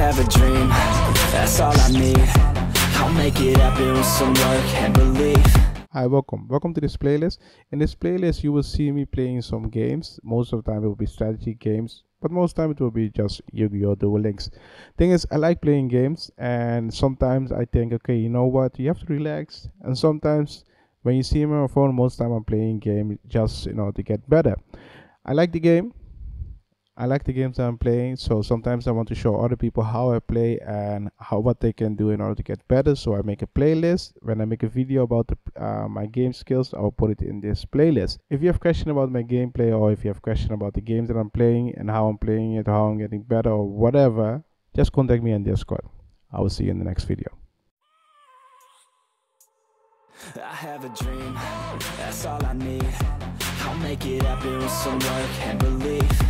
have a dream, that's all I need I'll make it happen with some work and belief Hi, welcome. Welcome to this playlist. In this playlist, you will see me playing some games. Most of the time, it will be strategy games, but most time it will be just Yu-Gi-Oh! Duel Links. Thing is, I like playing games, and sometimes I think, okay, you know what, you have to relax. And sometimes, when you see me on my phone, most time I'm playing game just you know to get better. I like the game, I like the games that I'm playing, so sometimes I want to show other people how I play and how what they can do in order to get better. So I make a playlist. When I make a video about the, uh, my game skills, I'll put it in this playlist. If you have question about my gameplay or if you have question about the games that I'm playing and how I'm playing it, how I'm getting better or whatever, just contact me on Discord. I will see you in the next video. I have a dream, that's all I need I'll make it happen with some work and belief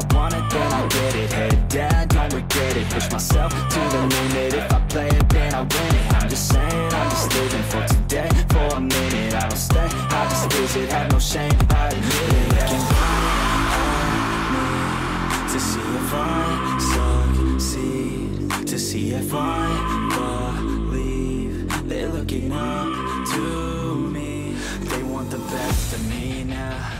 I want it, then I'll get it. Head down, don't regret it. Push myself to the limit. If I play it, then I win it. I'm just saying, I'm just living for today. For a minute, I don't stay. I just visit, have no shame. I admit it. Looking at me To see if I succeed. To see if I believe. They're looking up to me. They want the best of me now